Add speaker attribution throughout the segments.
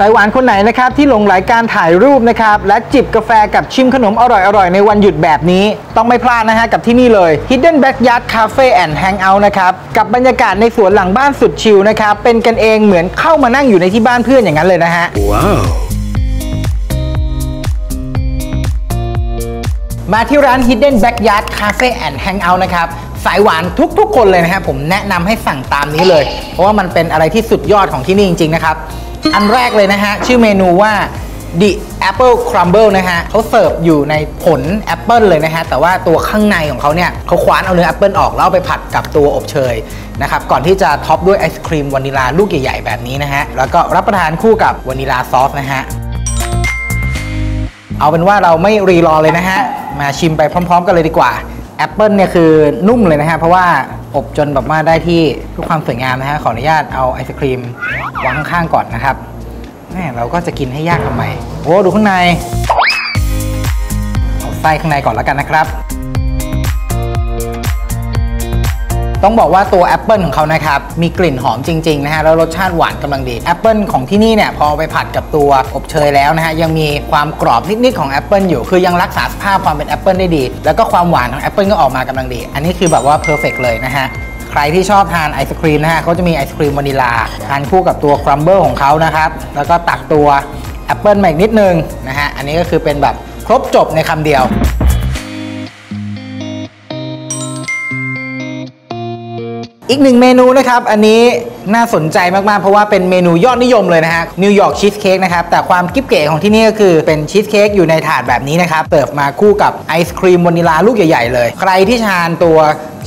Speaker 1: สายหวานคนไหนนะครับที่หลงไหลการถ่ายรูปนะครับและจิบกาแฟกับชิมขนมอร่อยๆ ในวันหยุดแบบนี้ ต้องไม่พลาดนะฮะกับที่นี่เลย Hidden Backyard Cafe and Hangout นะครับกับบรรยากาศในสวนหลังบ้านสุดชิลนะครับเป็นกันเองเหมือนเข้ามานั่งอยู่ในที่บ้านเพื่อนอย่างนั้นเลยนะฮะมาที่ร้าน Hidden Backyard Cafe and Hangout นะครับ สายหวานทุกๆ คนเลยนะครับผมแนะนำให้สั่งตามนี้เลย เพราะว่ามันเป็นอะไรที่สุดยอดของที่นี่จริง ๆ นะครับ อันแรกเลยนะฮะ ชื่อเมนูว่า The Apple Crumble นะฮะเขาเสิร์ฟอยู่ในผลแอปเปิลเลยนะฮะ แต่ว่าตัวข้างในของเขาเนี่ยเขาคว้านเอาเนื้อแอปเปิลออก แล้วเอาไปผัดกับตัวอบเชยนะครับ ก่อนที่จะ top ด้วยไอศครีมวานิลาลูกใหญ่ๆแบบนี้นะฮะ แล้วก็รับประทานคู่กับวานิลาซอสนะฮะ เอาเป็นว่าเราไม่รีรอเลยนะฮะ มาชิมไปพร้อม ๆ กันเลยดีกว่า แอปเปิลเนี่ยคือนุ่มเลยนะฮะ เพราะว่าอบจนแบบว่าได้ที่เพื่อความสวยงามนะฮะ ขออนุญาตเอาไอศครีมวางข้างๆก่อนนะครับแหมเราก็จะกินให้ยากทำไม โอ้ดูข้างใน เอาไส้ข้างในก่อนแล้วกันนะครับ ต้องบอกว่าตัวแอปเปิลของเขานะครับ มีกลิ่นหอมจริงๆนะฮะ แล้วรสชาติหวานกำลังดีแอปเปิลของที่นี่เนี่ยพอเอาไปผัดกับตัวอบเชยแล้วนะฮะ ยังมีความกรอบนิดๆของแอปเปิลอยู่ คือยังรักษาสภาพความเป็นแอปเปิลได้ดี แล้วก็ความหวานของแอปเปิลก็ออกมากำลังดี อันนี้คือแบบว่า perfect เลยนะฮะใครที่ชอบทานไอศครีมนะฮะเขาจะมีไอศครีมวานิลา ทานคู่กับตัว crumble ของเขานะครับ แล้วก็ตักตัวแอปเปิลมาอีกนิดนึงนะฮะ อันนี้ก็คือเป็นแบบครบจบในคำเดียว อีกหนึ่งเมนูนะครับ อันนี้น่าสนใจมาก ๆ เพราะว่าเป็นเมนูยอดนิยมเลยนะฮะนิวยอร์กชีสเค้กนะครับ แต่ความกิ๊บเก๋ของที่นี่ก็คือเป็นชีสเค้กอยู่ในถาดแบบนี้นะครับเสิร์ฟมาคู่กับไอศครีมวานิลาลูกใหญ่ ๆ เลย ใครที่ทานตัว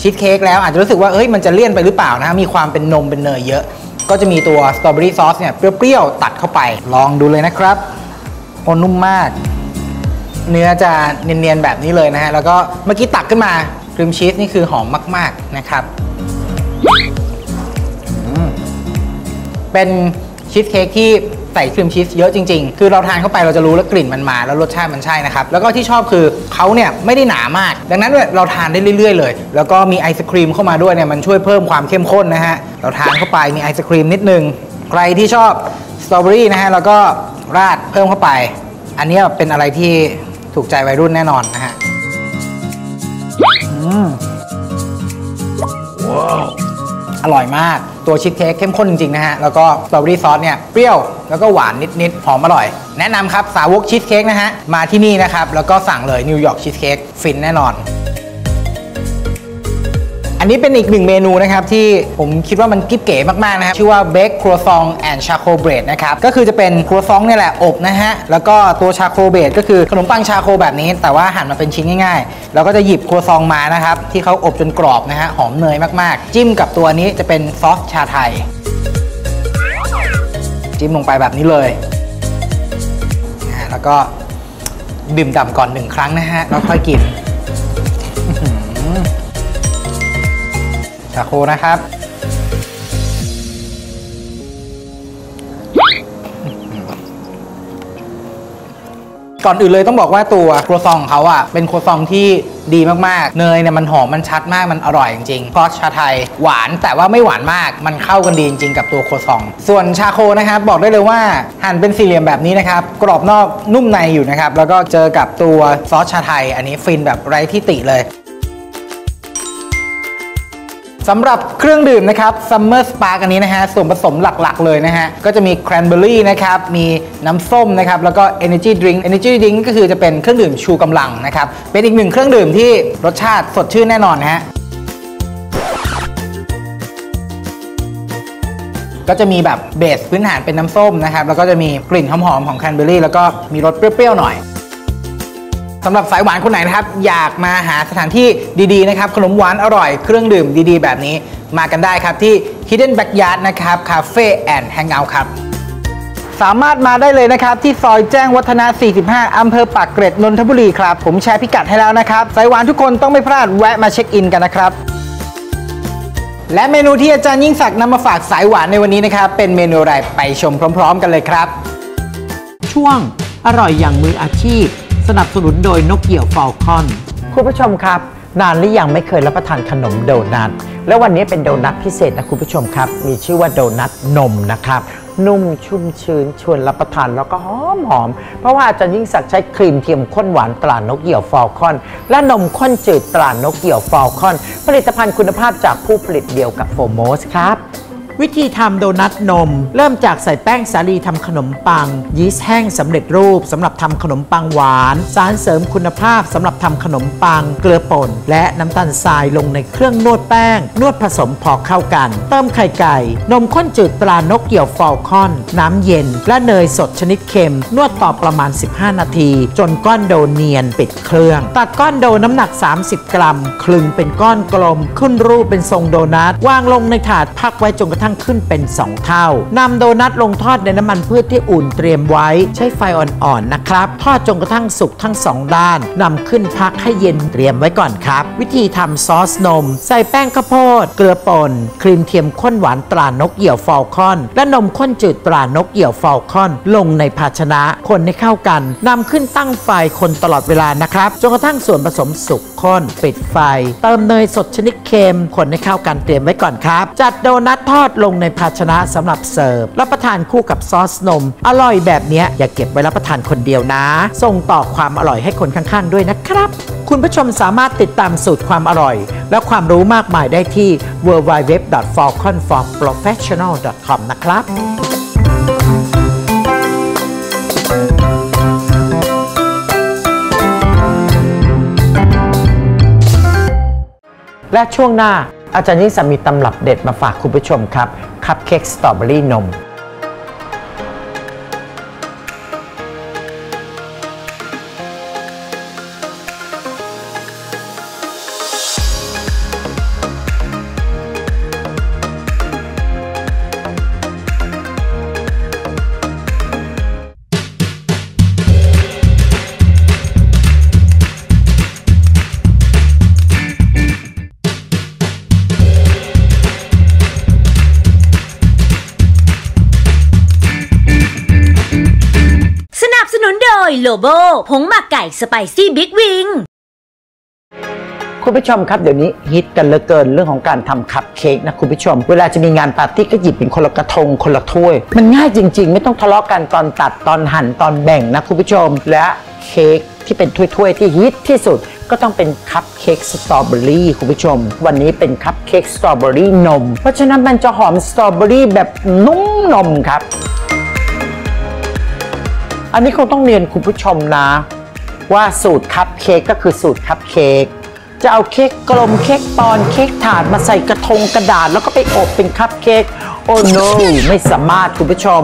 Speaker 1: ชีสเค้กแล้วอาจจะรู้สึกว่าเอ้ยมันจะเลี่ยนไปหรือเปล่านะมีความเป็นนมเป็นเนยเยอะ ก็จะมีตัวสตรอเบอรี่ซอสเนี่ยเปรี้ยวๆตัดเข้าไปลองดูเลยนะครับโอนุ่มมาก เนื้อจะเนียนๆแบบนี้เลยนะฮะแล้วก็เมื่อกี้ตักขึ้นมาครีมชีสนี่คือหอมมาก ๆนะครับ เป็นชีสเค้กที่ใส่ครีมชีสเยอะจริง ๆ คือเราทานเข้าไปเราจะรู้แล้วกลิ่นมันมา แล้วรสชาติมันใช่นะครับ แล้วก็ที่ชอบคือเขาเนี่ยไม่ได้หนามาก ดังนั้นเราทานได้เรื่อย ๆ เลย แล้วก็มีไอศครีมเข้ามาด้วยเนี่ยมันช่วยเพิ่มความเข้มข้นนะฮะ เราทานเข้าไปมีไอศครีมนิดนึง ใครที่ชอบสตรอเบอรี่นะฮะแล้วก็ราดเพิ่มเข้าไป อันนี้เป็นอะไรที่ถูกใจวัยรุ่นแน่นอนนะฮะอืม อร่อยมาก ตัวชีสเค้กเข้มข้นจริงๆนะฮะ แล้วก็สตรอเบอรี่ซอสเนี่ย เปรี้ยวแล้วก็หวานนิดๆหอมอร่อย แนะนำครับสาวกชีสเค้กนะฮะ มาที่นี่นะครับ แล้วก็สั่งเลยนิวยอร์กชีสเค้กฟินแน่นอน อันนี้เป็นอีกหนึ่งเมนูนะครับที่ผมคิดว่ามันกิ๊บเก๋มากๆนะครับชื่อว่า Bake Croissant and Charcoal Bread นะครับก็คือจะเป็นครัวซองต์นี่แหละอบนะฮะแล้วก็ตัว charcoal bread ก็คือขนมปัง charcoal แบบนี้ แต่ว่าหั่นมาเป็นชิ้นง่ายๆ แล้วก็จะหยิบครัวซองต์มานะครับที่เขาอบจนกรอบนะฮะหอมเนยมากๆ จิ้มกับตัวนี้จะเป็นซอสชาไทย จิ้มลงไปแบบนี้เลยแล้วก็ดื่มด่ำก่อนหนึ่งครั้งนะฮะแล้วค่อยกิน ชาโคนะครับ ก่อนอื่นเลยต้องบอกว่าตัวครัวซองของเขาอะ เป็นครัวซองที่ดีมาก ๆ เนยเนี่ยมันหอมมันชัดมากมันอร่อยจริงๆซอสชาไทยหวานแต่ว่าไม่หวานมากมันเข้ากันดีจริง ๆ กับตัวครัวซอง ส่วนชาโคนะครับบอกได้เลยว่าหั่นเป็นสี่เหลี่ยมแบบนี้นะครับกรอบนอกนุ่มในอยู่นะครับแล้วก็เจอกับตัวซอสชาไทย อันนี้ฟินแบบไร้ที่ติเลย สำหรับเครื่องดื่มนะครับ Summer Spark อันนี้นะฮะส่วนผสมหลักๆเลยนะฮะ ก็จะมี Cranberry นะครับ มีน้ำส้มนะครับ แล้วก็ Energy Drink Energy Drink ก็คือจะเป็นเครื่องดื่มชูกำลังนะครับ เป็นอีกหนึ่งเครื่องดื่มที่รสชาติสดชื่นแน่นอนนะฮะก็จะมีแบบเบสพื้นฐานเป็นน้ำส้มนะครับ แล้วก็จะมีกลิ่นหอมๆของแคนเบอรี่แล้วก็มีรสเปรี้ยวๆหน่อย สำหรับสายหวานคนไหนนะครับ อยากมาหาสถานที่ดีๆนะครับขนมหวานอร่อยเครื่องดื่มดีๆ แบบนี้มากันได้ครับที่ Hidden Backyard นะครับคาเฟ่แอนด์แฮงเอาท์ครับ สามารถมาได้เลยนะครับ ที่ซอยแจ้งวัฒนะ45 อำเภอปากเกร็ดนนทบุรีครับ ผมแชร์พิกัดให้แล้วนะครับ สายหวานทุกคนต้องไม่พลาดแวะมาเช็คอินกันนะครับและเมนูที่อาจารย์ยิ่งศักดิ์นำมาฝากสายหวานในวันนี้นะครับ เป็นเมนูอะไรไปชมพร้อม ๆ กันเลยครับ
Speaker 2: ช่วงอร่อยอย่างมืออาชีพ สนับสนุนโดยนกเหยี่ยวฟอลคอน คุณผู้ชมครับ นานหรือยังไม่เคยรับประทานขนมโดนัท แล้ววันนี้เป็นโดนัทพิเศษนะคุณผู้ชมครับ มีชื่อว่าโดนัทนมนะครับ นุ่มชุ่มชื้นชวนรับประทานแล้วก็หอมหอม เพราะว่าอาจารย์ยิ่งศักดิ์ใช้ครีมเทียมข้นหวานตรานกเหยี่ยวฟอลคอน และนมข้นจืดตรานกเหยี่ยวฟอลคอน ผลิตภัณฑ์คุณภาพจากผู้ผลิตเดียวกับโฟร์โมสต์ครับ วิธีทำโดนัทนม เริ่มจากใส่แป้งสาลีทำขนมปัง ยีสต์แห้งสำเร็จรูปสำหรับทำขนมปังหวาน สารเสริมคุณภาพสำหรับทำขนมปัง เกลือป่น และน้ำตาลทรายลงในเครื่องนวดแป้ง นวดผสมพอเข้ากัน เติมไข่ไก่ นมข้นจืดตรานกเกี่ยวฟอลคอน น้ำเย็น และเนยสดชนิดเค็ม นวดต่อประมาณ 15 นาที จนก้อนโดเนียนปิดเครื่อง ตัดก้อนโดน้ำหนัก 30 กรัม คลึงเป็นก้อนกลม ขึ้นรูปเป็นทรงโดนัทวางลงในถาดพักไว้จนกระทั่งขึ้นเป็น 2 เท่านำโดนัทลงทอดในน้ำมันพืชที่อุ่นเตรียมไว้ ใช้ไฟอ่อนๆนะครับ ทอดจนกระทั่งสุกทั้งสองด้านนำขึ้นพักให้เย็นเตรียมไว้ก่อนครับ วิธีทำซอสนม ใส่แป้งข้าวโพด เกลือป่น ครีมเทียมข้นหวานตรานกเหยี่ยวฟอลคอน และนมข้นจืดตรานกเหยี่ยวฟอลคอน ลงในภาชนะ คนให้เข้ากันนำขึ้นตั้งไฟคนตลอดเวลานะครับจนกระทั่งส่วนผสมสุกข้น ปิดไฟ เติมเนยสดชนิดเค็มคนให้เข้ากันเตรียมไว้ก่อนครับ จัดโดนัททอดลงในภาชนะสำหรับเสิร์ฟรับประทานคู่กับซอสนม อร่อยแบบนี้อย่าเก็บไว้รับประทานคนเดียวนะ ส่งต่อความอร่อยให้คนข้างๆ ด้วยนะครับคุณผู้ชมสามารถติดตามสูตรความอร่อย และความรู้มากมายได้ที่ www.falconforprofessional.com นะครับ และช่วงหน้าอาจารย์ยิ่งศักดิ์มีตำรับเด็ดมาฝากคุณผู้ชมครับ คัพเค้กสตรอเบอรี่นม
Speaker 3: โดยโลโบผงหมักไก่สไปซี่บิ๊กวิง
Speaker 2: คุณผู้ชมครับเดี๋ยวนี้ฮิตกันเหลือเกินเรื่องของการทำคัพเค้กนะคุณผู้ชม เวลาจะมีงานปาร์ตี้ก็หยิบเป็นคนละกระทงคนละถ้วย มันง่ายจริง ๆ ไม่ต้องทะเลาะกันตอนตัดตอนหั่นตอนแบ่งนะคุณผู้ชมและเค้กที่เป็นถ้วยๆที่ฮิตที่สุดก็ต้องเป็นคัพเค้กสตรอเบอรี่คุณผู้ชม วันนี้เป็นคัพเค้กสตรอเบอรี่นม เพราะฉะนั้นมันจะหอมสตรอเบอรี่แบบนุ่มนมครับ อันนี้คงต้องเรียนคุณผู้ชมนะ ว่าสูตรคัพเค้กก็คือสูตรคัพเค้กจะเอาเค้กกลมเค้กปอนด์เค้กถาดมาใส่กระทงกระดาษ แล้วก็ไปอบเป็นคัพเค้กโอ้ no ไม่สามารถคุณผู้ชม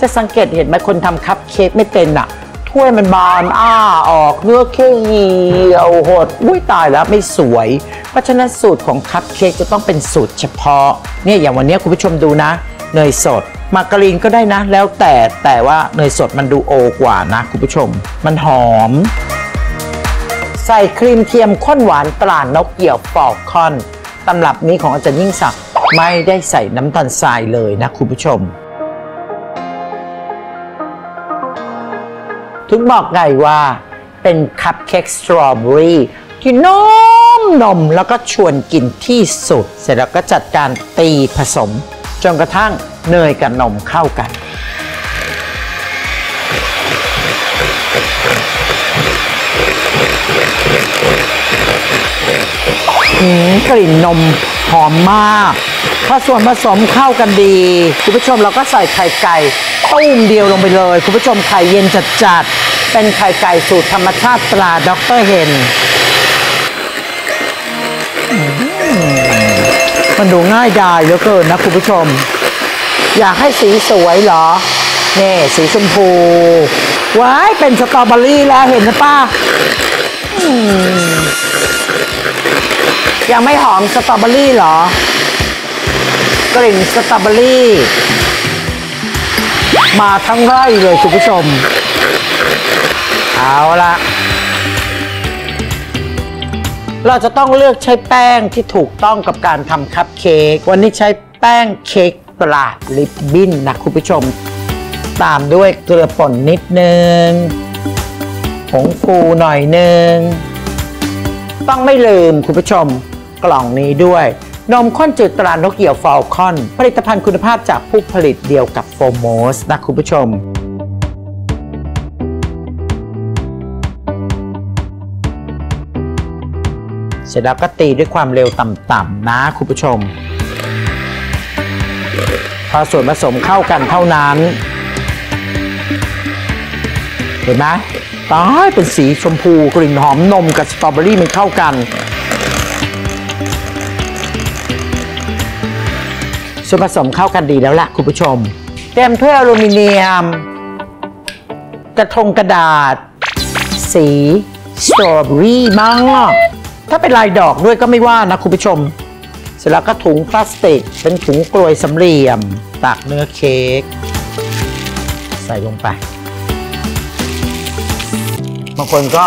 Speaker 2: จะสังเกตเห็นไหมคนทำคัพเค้กไม่เป็นอะถ้วยมันบานอ้าออกเนื้อเค้กเหี่ยวหดอุ้ยตายแล้วไม่สวย เพราะฉะนั้นสูตรของคัพเค้กจะต้องเป็นสูตรเฉพาะเนี่ยอย่างวันนี้คุณผู้ชมดูนะ เนยสด มาการีนก็ได้นะ แล้วแต่แต่ว่าเนยสดมันดูโอกว่านะคุณผู้ชม มันหอม ใส่ครีมเทียมข้นหวานตรานกเหยี่ยวฟอลคอนตำรับนี้ของอาจารย์ยิ่งศักดิ์ไม่ได้ใส่น้ำตาลทรายเลยนะคุณผู้ชมถึงบอกไงว่าเป็นคัพเค้กสตรอเบอรี่ที่นมนมแล้วก็ชวนกินที่สุด เสร็จแล้วก็จัดการตีผสม จนกระทั่งเนยกับนมเข้ากัน กลิ่นนมหอมมากพอส่วนผสมเข้ากันดี คุณผู้ชมเราก็ใส่ไข่ไก่ตุ้มเดียวลงไปเลย คุณผู้ชมไข่เย็นจัดๆ เป็นไข่ไก่สูตรธรรมชาติตราด็อกเตอร์เฮน มันดูง่ายดายเหลือเกินนะคุณผู้ชม อยากให้สีสวยเหรอนี่สีชมพูว้ายเป็นสตรอเบอรี่แล้วเห็นนะป้ายังไม่หอมสตรอเบอรี่เหรอ กลิ่นสตรอเบอรี่ มาทั้งไร่เลยคุณผู้ชม เอาละ เราจะต้องเลือกใช้แป้งที่ถูกต้องกับการทำคัพเค้กวันนี้ใช้แป้งเค้กตราริบบิ้นนะคุณผู้ชม ตามด้วยเกลือป่นนิดนึงผงฟูหน่อยนึง ต้องไม่ลืมคุณผู้ชมกล่องนี้ด้วย นมข้นจืดตรานกเหี่ยวฟอลคอน ผลิตภัณฑ์คุณภาพจากผู้ผลิตเดียวกับโฟร์โมสต์สนะคุณผู้ชม ร็จแล้วก็ตีด้วยความเร็วต่ำๆนะคุณผู้ชม พอส่วนผสมเข้ากันเท่านั้น เห็นไหมตายเป็นสีชมพูกลิ่นหอมนมกับสตรอเบอรี่มันเข้ากัน ส่วนผสมเข้ากันดีแล้วล่ะคุณผู้ชม เตรียมถ้วยอลูมิเนียม กระทงกระดาษ สีสตรอเบอรี่มั้ง ถ้าเป็นลายดอกด้วยก็ไม่ว่านะคุณผู้ชม เสร็จแล้วก็ถุงพลาสติก เป็นถุงกลวยสำเหลี่ยม ตักเนื้อเค้กใส่ลงไป บางคนก็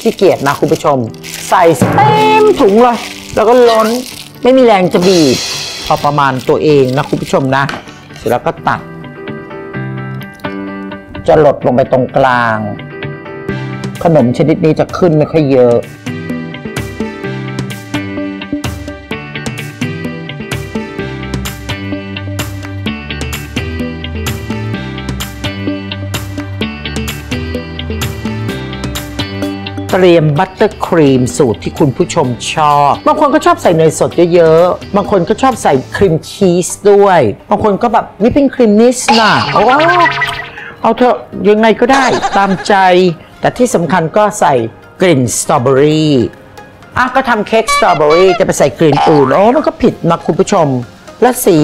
Speaker 2: ขี้เกียจนะคุณผู้ชม ใส่เต็มถุงเลย แล้วก็ล้นไม่มีแรงจะบีบพอประมาณตัวเองนะคุณผู้ชมนะ เสร็จแล้วก็ตัดจะหลดลงไปตรงกลาง ขนมชนิดนี้จะขึ้นไม่ค่อยเยอะ เตรียมบัตเตอร์ครีมสูตรที่คุณผู้ชมชอบ บางคนก็ชอบใส่เนยสดเยอะๆ บางคนก็ชอบใส่ครีมชีสด้วย บางคนก็แบบวิปปิ้งครีมนิดนะโอ้เอาเถอะยังไงก็ได้ตามใจ แต่ที่สำคัญก็ใส่กลิ่นสตรอเบอรี่อะก็ทำเค้กสตรอเบอรี่จะไปใส่กลิ่นอื่นโอ้มันก็ผิดนะคุณผู้ชม และสี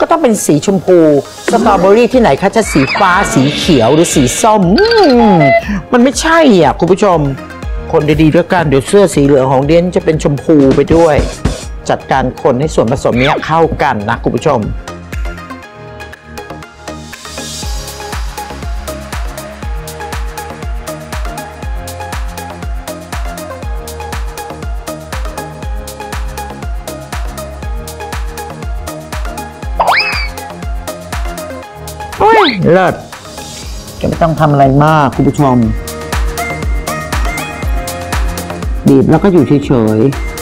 Speaker 2: ก็ต้องเป็นสีชมพูสตรอเบอรี่ที่ไหนคะจะสีฟ้าสีเขียวหรือสีส้มมมันไม่ใช่อะคุณผู้ชม คนดีๆด้วยกันเดี๋ยวเสื้อสีเหลืองของเดียนจะเป็นชมพูไปด้วย จัดการคนให้ส่วนผสมเนี้ยเข้ากันนะคุณผู้ชมอุ้ยเลิศจะไม่ต้องทำอะไรมากคุณผู้ชม บีบแล้วก็อยู่เฉยๆ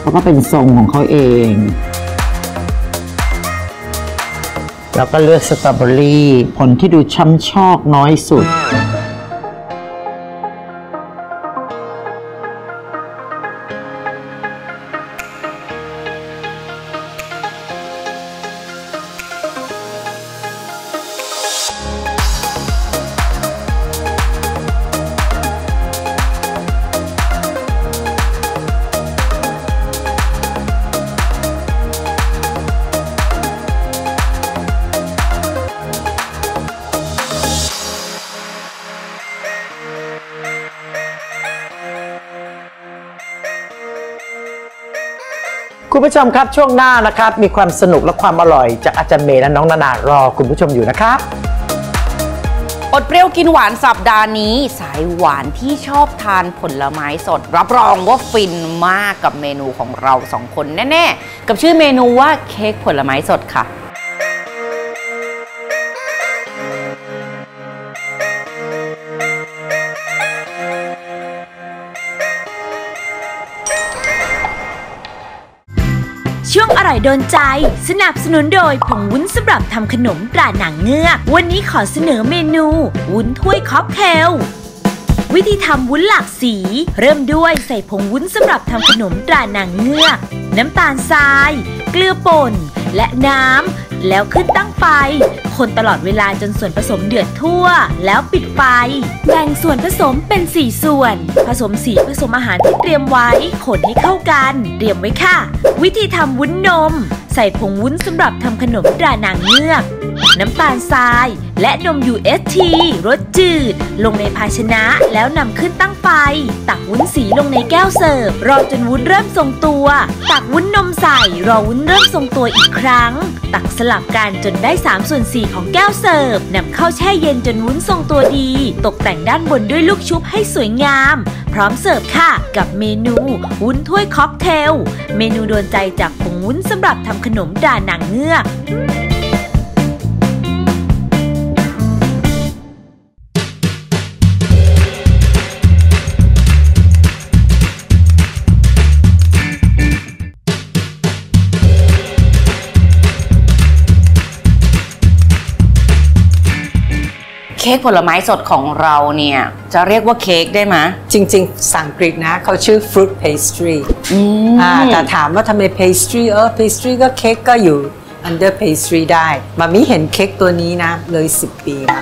Speaker 2: แล้วก็เป็นทรงของเขาเอง แล้วก็เลือกสตรอเบอรี่ผลที่ดูช้ำชอกน้อยสุด คุณผู้ชมครับช่วงหน้านะครับ มีความสนุกและความอร่อย จากอาจารย์เมย์และน้องนานารอคุณผู้ชมอยู่นะครับ
Speaker 4: อดเปรี้ยวกินหวานสัปดาห์นี้ สายหวานที่ชอบทานผลไม้สด รับรองว่าฟินมากกับเมนูของเราสองคนแน่ๆ กับชื่อเมนูว่าเค้กผลไม้สดค่ะ
Speaker 3: ช่วงอร่อยโดนใจ สนับสนุนโดยผงวุ้นสำหรับทำขนมตราหนังเงือก วันนี้ขอเสนอเมนู วุ้นถ้วยค็อกเทลวิธีทำวุ้นหลากสี เริ่มด้วยใส่ผงวุ้นสำหรับทำขนมตราหนังเงือก น้ำตาลทราย เกลือป่น และน้ำ แล้วขึ้นตั้งไฟ คนตลอดเวลาจนส่วนผสมเดือดทั่ว แล้วปิดไฟ แบ่งส่วนผสมเป็น 4 ส่วน ผสมสีผสมอาหารที่เตรียมไว้ คนให้เข้ากัน เตรียมไว้ค่ะ วิธีทำวุ้นนม ใส่ผงวุ้นสำหรับทำขนมตรานางเงือก น้ำตาลทราย และนม UST รสจืด ลงในภาชนะแล้วนำขึ้นตั้งไฟ ตักวุ้นสีลงในแก้วเสิร์ฟ รอจนวุ้นเริ่มทรงตัว ตักวุ้นนมใส่ รอวุ้นเริ่มทรงตัวอีกครั้ง ตักสลับกันจนได้ 3 ส่วน 4 ของแก้วเสิร์ฟนำเข้าแช่เย็นจนวุ้นทรงตัวดี ตกแต่งด้านบนด้วยลูกชุบให้สวยงาม พร้อมเสิร์ฟค่ะ กับเมนูวุ้นถ้วยค็อกเทล เมนูโดนใจจากผงวุ้นสำหรับทำขนมด่านางเงือก
Speaker 4: เค้กผลไม้สดของเราเนี่ย จะเรียกว่าเค้กได้ไหม
Speaker 5: จริงๆภาษาอังกฤษนะเขาชื่อ fruit pastry
Speaker 4: อืม
Speaker 5: อ่าแต่ถามว่าทำไม pastry เออ pastry ก็เค้กก็อยู่ under pastry ได้มามิเห็นเค้กตัวนี้นะ เลย 10 ปีละ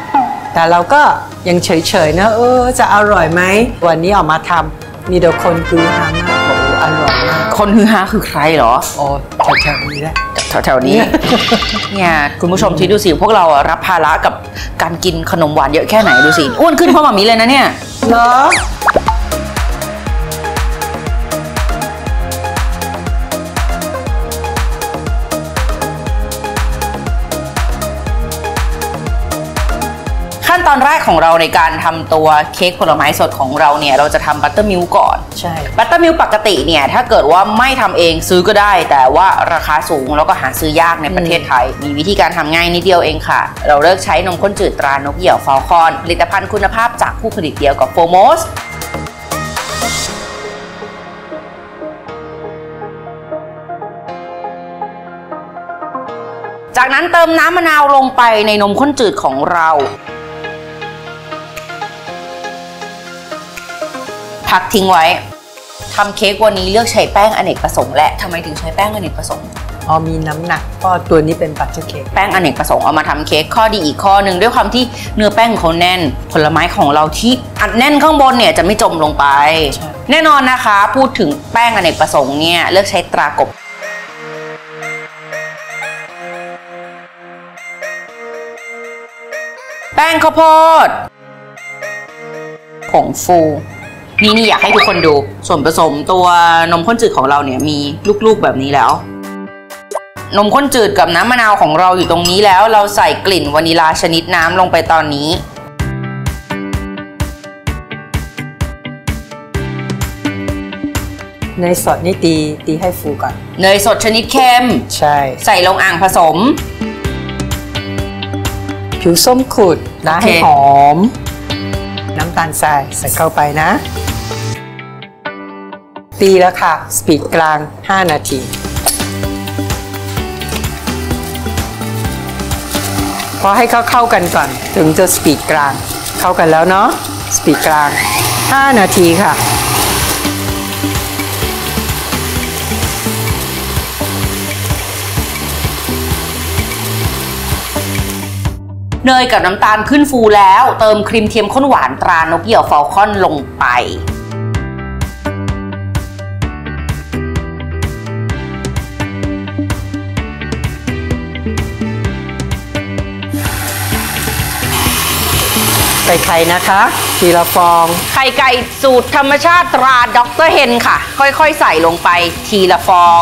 Speaker 5: แต่เราก็ยังเฉยๆนะเออจะอร่อยไหม วันนี้ออกมาทำมีแต่คนคือฮามากบอกโอ้อร่อยมาก
Speaker 4: คนฮือฮาคือใครเหรอ
Speaker 5: โอ้แถวๆนี้แหละ
Speaker 4: แถวๆนี้ เนี่ยคุณผู้ชมที่ดูสิพวกเราอะรับภาระกับการกินขนมหวานเยอะแค่ไหนดูสิอ้วนขึ้นเพราะหมามีเลยนะเนี่ย
Speaker 5: เหรอ
Speaker 4: ขั้นตอนแรกของเราในการทำตัวเค้กผลไม้สดของเราเนี่ย เราจะทำ buttermilk ก่อน
Speaker 5: ใช่
Speaker 4: buttermilk ปกติเนี่ย ถ้าเกิดว่าไม่ทำเองซื้อก็ได้ แต่ว่าราคาสูงแล้วก็หาซื้อยากในประเทศไทย มีวิธีการทำง่ายนิดเดียวเองค่ะ เราเลิกใช้นมข้นจืดตรานกเหยี่ยวฟอลคอน ผลิตภัณฑ์คุณภาพจากผู้ผลิตเดียวกับโฟโมสจากนั้นเติมน้ำมะนาวลงไปในนมข้นจืดของเรา พักทิ้งไว้ทำเค้กวันนี้เลือกใช้แป้งอเนกประสงค์และทำไมถึงใช้แป้งอเนกประสงค์
Speaker 5: อ๋อมีน้ำหนักเพราะตัวนี้เป็นบัตเตอร์เค้ก
Speaker 4: แป้งอเนกประสงค์เอามาทำเค้กข้อดีอีกข้อหนึ่งด้วยความที่เนื้อแป้งเขาแน่น ผลไม้ของเราที่อัดแน่นข้างบนเนี่ยจะไม่จมลงไป
Speaker 5: ใช่
Speaker 4: แน่นอนนะคะ พูดถึงแป้งอเนกประสงค์เนี่ยเลือกใช้ตรากบแป้งข้าวโพดผงฟู นี่นี่อยากให้ทุกคนดูส่วนผสมตัวนมข้นจืดของเราเนี่ยมีลูกๆแบบนี้แล้ว นมข้นจืดกับน้ำมะนาวของเราอยู่ตรงนี้แล้ว เราใส่กลิ่นวานิลาชนิดน้ำลงไปตอนนี้
Speaker 5: ในสดนี่ตีตีให้ฟูก่อน
Speaker 4: เนยสดชนิดเค็ม
Speaker 5: ใช่
Speaker 4: ใส่ลงอ่างผสม
Speaker 5: ผิวส้มขุดนะ
Speaker 4: โอเค
Speaker 5: ให้หอม น้ำตาลทรายใส่เข้าไปนะ ตีแล้วค่ะ สปีดกลาง 5 นาที พอให้เขาเข้ากันก่อน ถึงจะสปีดกลาง เข้ากันแล้วเนาะ สปีดกลาง 5 นาทีค่ะ
Speaker 4: เนยกับน้ำตาลขึ้นฟูแล้ว เติมครีมเทียมข้นหวานตรานกเหยี่ยวฟอลคอนลงไป
Speaker 5: ใส่ไข่นะคะทีละฟอง
Speaker 4: ไข่ไก่สูตรธรรมชาติตราด็อกเตอร์เฮนค่ะ ค่อยๆ ใส่ลงไปทีละฟอง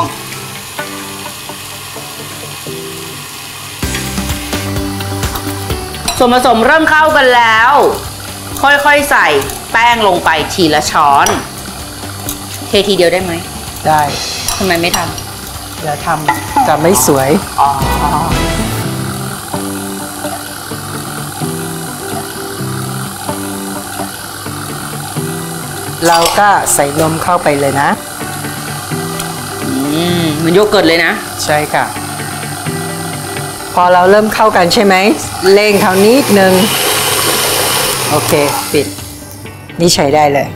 Speaker 4: ส่วนผสมเริ่มเข้ากันแล้ว ค่อยๆ ใส่แป้งลงไปทีละช้อน เททีเดียวได้ไหม
Speaker 5: ได้
Speaker 4: ทำไมไม่ท
Speaker 5: อย่าทำจะไม่สวยำ
Speaker 4: อ๋อ
Speaker 5: เราก็ใส่นมเข้าไปเลยนะ
Speaker 4: อืมเหมันโยเกิร์ตเลยนะ
Speaker 5: ใช่ค่ะ พอเราเริ่มเข้ากันใช่ไหมเร่งเท่านิดนึง โอเค ปิด นี่ใช้ได้เลย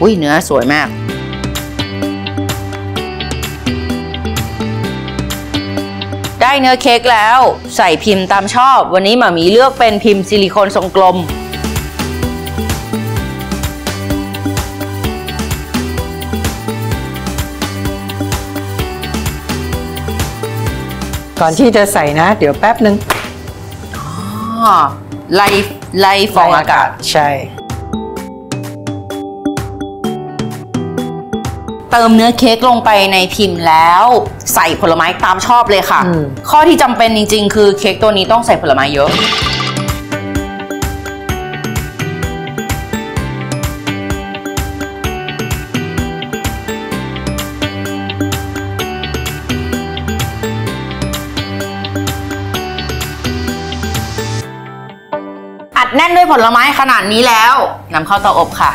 Speaker 4: อุ้ยเนื้อสวยมาก เนื้อเค้กแล้ว ใส่พิมพ์ตามชอบ วันนี้หมามีเลือกเป็นพิมพ์ซิลิโคนทรงกลม
Speaker 2: ก่อนที่จะใส่นะ เดี๋ยวแป๊บหนึ่ง
Speaker 4: อ๋อไล่ไล่ฟองอากาศ
Speaker 2: ใช่
Speaker 4: เติมเนื้อเค้กลงไปในพิมพ์แล้ว ใส่ผลไม้ตามชอบเลยค่ะ
Speaker 2: อืม
Speaker 4: ข้อที่จำเป็นจริง ๆ คือเค้กตัวนี้ต้องใส่ผลไม้เยอะ อัดแน่นด้วยผลไม้ขนาดนี้แล้วนำเข้าเตาอบค่ะ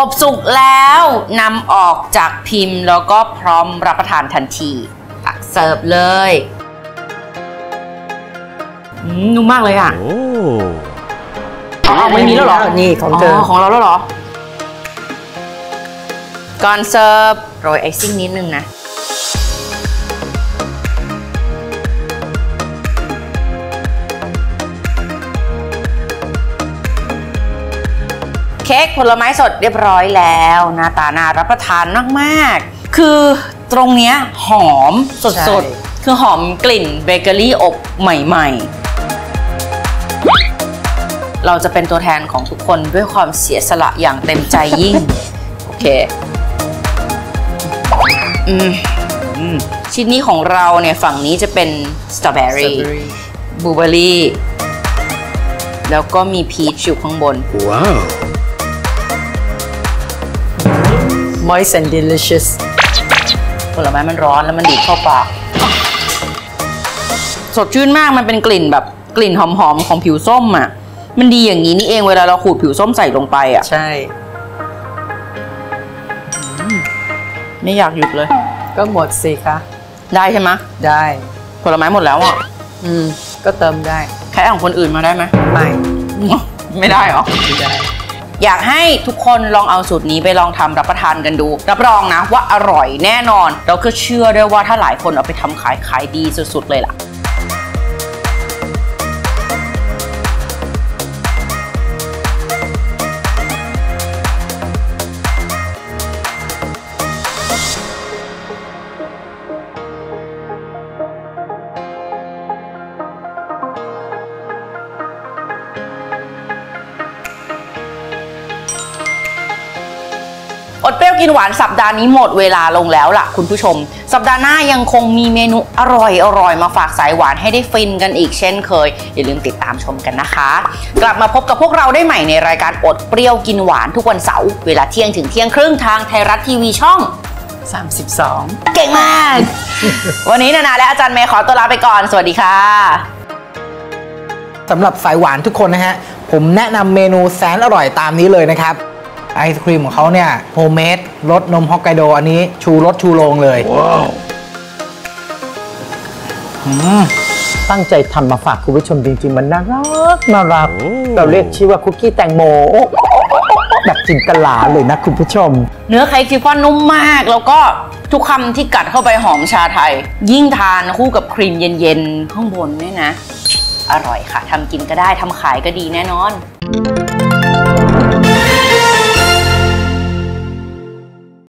Speaker 4: อบสุกแล้วนำออกจากพิมพ์แล้วก็พร้อมรับประทานทันทีตักเสิร์ฟเลยอืมนุ่มมากเลยอะอ๋อไม่มีแล้วเหรอ
Speaker 2: นี่ของเธอ
Speaker 4: ของเราแล้วเหรอ ก่อนเสิร์ฟโรยไอซิ่งนิดนึงนะ ค้กผลไม้สดเรียบร้อยแล้วหน้าตาน่ารับประทานมากๆ คือตรงเนี้ยหอมส
Speaker 2: ใช่
Speaker 4: ดๆ คือหอมกลิ่นเบเกอรี่อบใหม่ๆเราจะเป็นตัวแทนของทุกคนด้วยความเสียสละอย่างเต็มใจยิ่ง โอเคอืมอืมชิ้นนี้ของเราเนี่ย ฝั่งนี้จะเป็นสตรอเบอรี่บลูเบอรี่แล้วก็มีพีชอยู่ข้างบน
Speaker 2: moist and delicious
Speaker 4: ผลไม้มันร้อนแล้วมันดีดเข้าปาก สดชื่นมากมันเป็นกลิ่นแบบกลิ่นหอมๆของผิวส้มอะ มันดีอย่างนี้นี่เองเวลาเราขูดผิวส้มใส่ลงไปอะ
Speaker 2: ใช่
Speaker 4: ไม่อยากหยุดเลย
Speaker 2: ก็หมดสิคะ
Speaker 4: ได้ใช่ไหมะ
Speaker 2: ได้
Speaker 4: ผลไม้หมดแล้วอะ
Speaker 2: อืม ก็เติมได้
Speaker 4: แค่ของคนอื่นมาได้ไหม
Speaker 2: ไม่
Speaker 4: ไม่ได้เหรอ
Speaker 2: ไม่ได้
Speaker 4: อยากให้ทุกคนลองเอาสูตรนี้ไปลองทำรับประทานกันดู รับรองนะว่าอร่อยแน่นอน แล้วก็เชื่อด้วยว่าถ้าหลายคนเอาไปทำขายขายดีสุดๆเลยล่ะ กินหวานสัปดาห์นี้หมดเวลาลงแล้วล่ะคุณผู้ชม สัปดาห์หน้ายังคงมีเมนูอร่อยอร่อยมาฝากสายหวานให้ได้ฟินกันอีกเช่นเคย อย่าลืมติดตามชมกันนะคะ กลับมาพบกับพวกเราได้ใหม่ในรายการอดเปรี้ยวกินหวานทุกวันเสาร์เวลาเที่ยงถึงเที่ยงครึ่งทางไทยรัฐทีวีช่อง
Speaker 2: 32
Speaker 4: เก่งมาก วันนี้นานาและอาจารย์เมย์ขอตัวลาไปก่อน สวัสดีค่ะ
Speaker 1: สำหรับสายหวานทุกคนนะฮะผมแนะนำเมนูแสนอร่อยตามนี้เลยนะครับ ไอศครีมของเขาเนี่ยโฮมเมดรสนมฮอกไกโดอันนี้ชูรสชูโรงเลย
Speaker 2: ตั้งใจทำมาฝากคุณผู้ชมจริง ๆ มันน่ารักน่ารัก เราเรียกชื่อว่าคุกกี้แตงโมแบบจินตหราเลยนะคุณผู้ชม
Speaker 4: เนื้อเค้กชิฟฟ่อนนุ่มมาก แล้วก็ทุกคำที่กัดเข้าไปหอมชาไทย ยิ่งทานคู่กับครีมเย็นๆ ข้างบนเนี่ยนะ อร่อยค่ะทำกินก็ได้ทำขายก็ดีแน่นอน